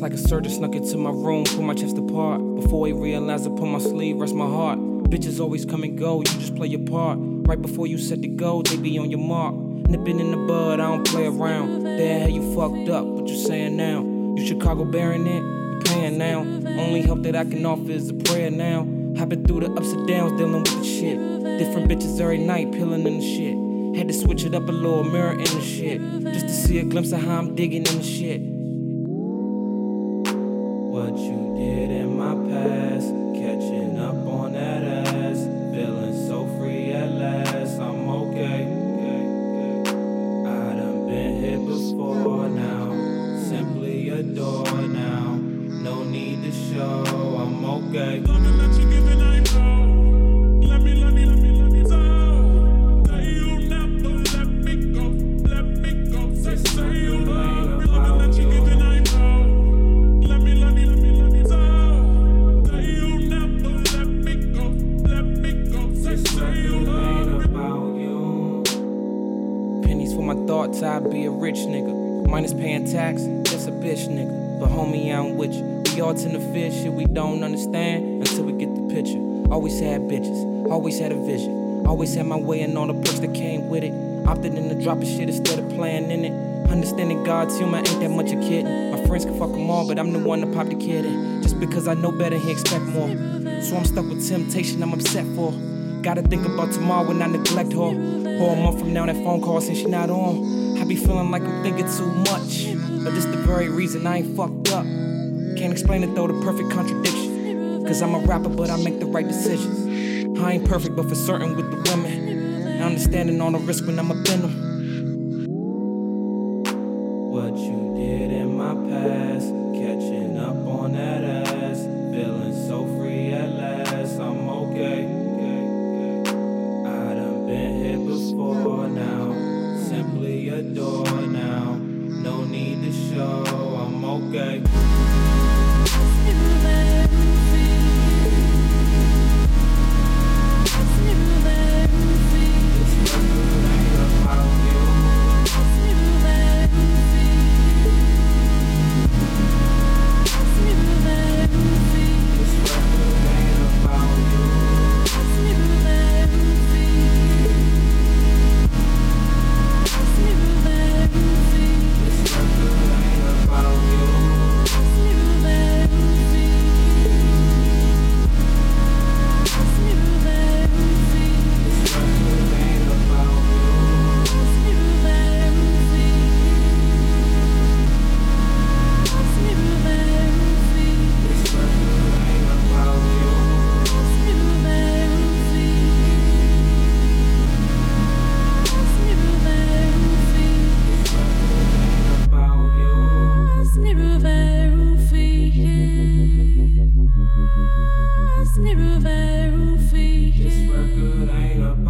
Like a surgeon snuck into my room, pull my chest apart. Before he realized I pull my sleeve, rest my heart. Bitches always come and go, you just play your part. Right before you set to go, they be on your mark. Nipping in the bud, I don't play around. Dad had you fucked up, what you saying now? You Chicago bearing it, you paying now. Only help that I can offer is a prayer now. Hopping through the ups and downs, dealing with the shit. Different bitches every night, peeling in the shit. Had to switch it up a little, mirror in the shit. Just to see a glimpse of how I'm digging in the shit. What you did in my past, thoughts, I'd be a rich nigga. Minus paying tax, just a bitch nigga. But homie, I'm with you. We all tend to fear shit we don't understand until we get the picture. Always had bitches, always had a vision. Always had my way and all the perks that came with it. Opted in to drop a shit instead of playing in it. Understanding God's humor ain't that much a kidding. My friends can fuck them all, but I'm the one to pop the kid in. Just because I know better, he expect more. So I'm stuck with temptation I'm upset for. Gotta think about tomorrow when I neglect her. Or a month from now, that phone call since she not on. I be feeling like I'm thinking too much. But this the very reason I ain't fucked up. Can't explain it though, the perfect contradiction. Cause I'm a rapper, but I make the right decisions. I ain't perfect, but for certain with the women. And understanding all the risk when I'm up in them. What you did in my past, catching up on that ass.